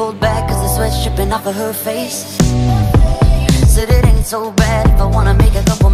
pulled back cause the sweat's dripping off of her face. Said it ain't so bad if I wanna make a couple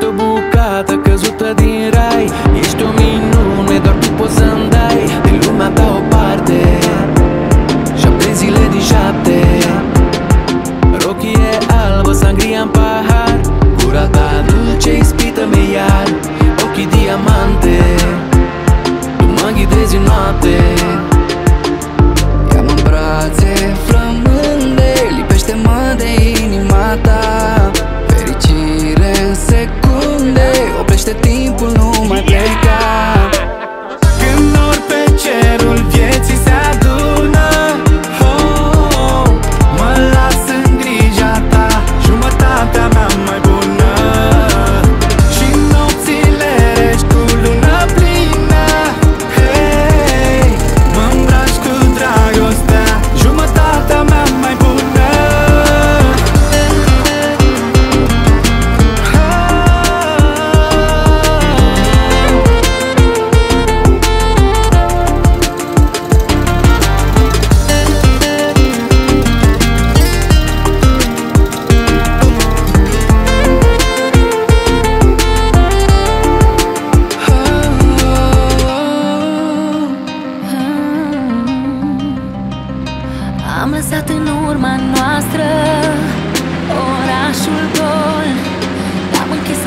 Ești o bucată căzută din rai. Ești o minune, doar tu poți să-mi dai. Din lumea ta o parte. Am lăsat în urma noastră Orașul gol. Am închis